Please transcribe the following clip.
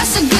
That's a good